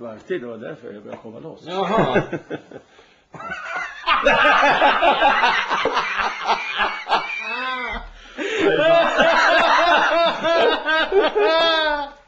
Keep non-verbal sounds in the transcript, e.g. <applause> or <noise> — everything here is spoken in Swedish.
varvtid, det var därför jag började komma loss. Jaha. <laughs> <laughs>